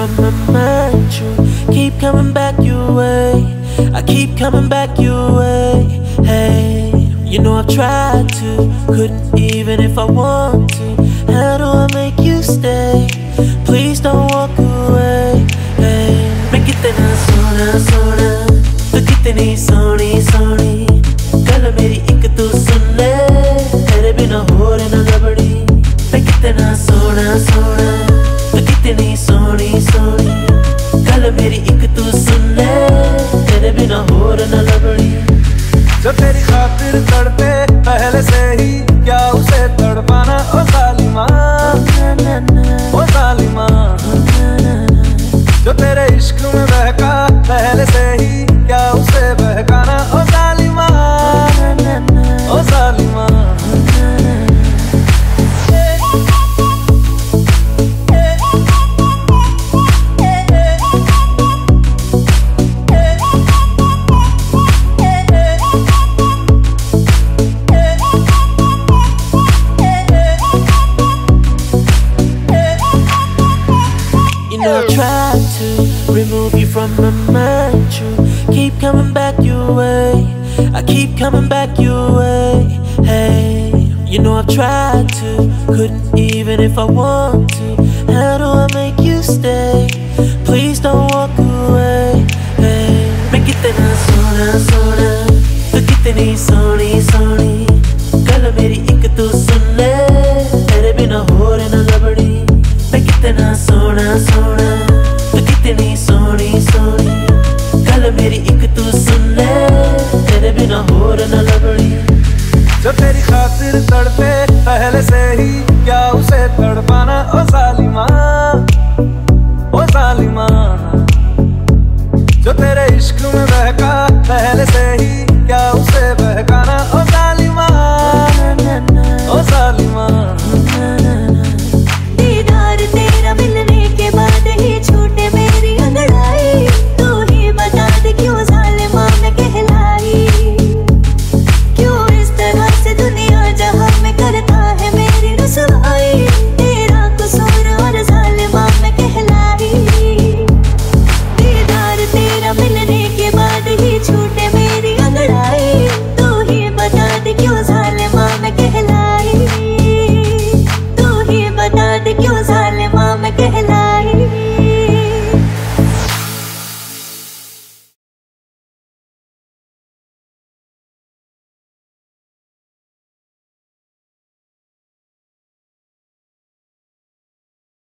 from my mind. You keep coming back your way. I keep coming back your way. Hey, you know I've tried to, couldn't even if I want to. How do I make you stay? Please don't walk away. Hey, मैं कितना सोना सोना, तू कितनी सोनी सोनी. कल मेरी एक तू सुन ले, तेरे बिना होर ना लबड़ी. मैं कितना सोना सोना admit it I tried to remove you from my mind. You keep coming back your way. I keep coming back your way. Hey, you know I've tried to, couldn't even if I want to. How do I make you stay? Please don't walk away. Hey, मैं कितना सोना सोना, तू कितनी सोनी सोनी. कल मेरी एक तू सुन ले, कितना सोना सोना। तू कितनी सोनी सोनी। कल मेरी एक तू सुन ले। तेरे बिना होर न लबड़ी जो तेरी खातिर तड़पे, पहले से